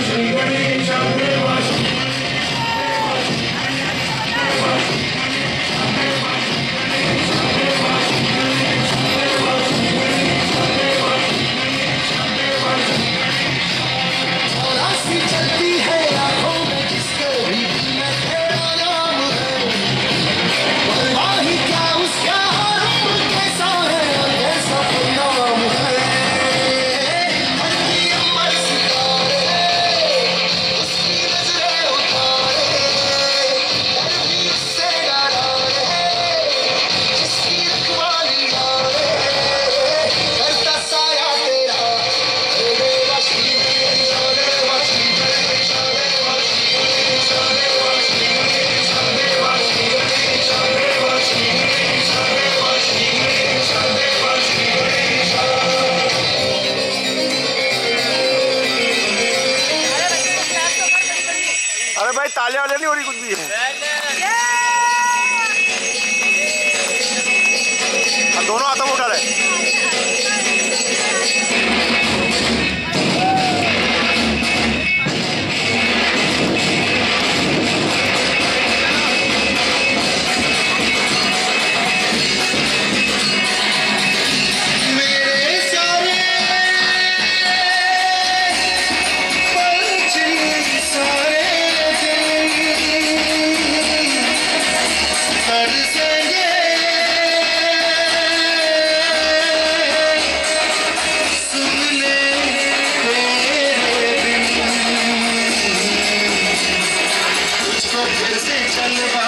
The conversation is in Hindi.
水果已经上 ताले वाले नहीं हो रही कुछ भी। अब you.